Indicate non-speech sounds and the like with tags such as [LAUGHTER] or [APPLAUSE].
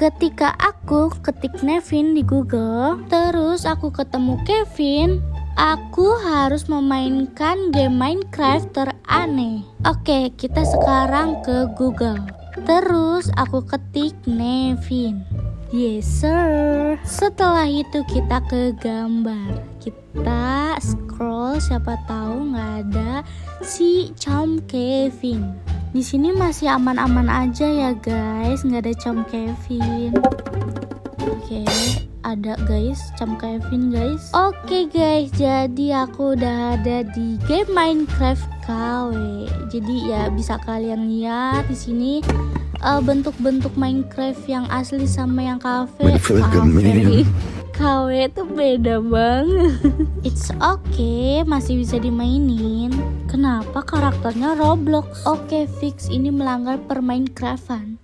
Ketika aku ketik Nevin di Google, terus aku ketemu Kevin, aku harus memainkan game Minecraft teraneh. Oke, kita sekarang ke Google. Terus aku ketik Nevin. Yes sir. Setelah itu kita ke gambar. Kita scroll siapa tahu nggak ada si Chom Kevin. Di sini masih aman-aman aja ya guys, nggak ada Chom Kevin. Oke, ada guys, Chom Kevin guys. Oke guys, jadi aku udah ada di game Minecraft KW. Jadi ya bisa kalian lihat di sini uh, bentuk-bentuk Minecraft yang asli sama yang cafe. cafe. KW itu beda banget. [LAUGHS] It's okay, masih bisa dimainin. Karakternya Roblox? Oke, fix ini melanggar permainkraftan.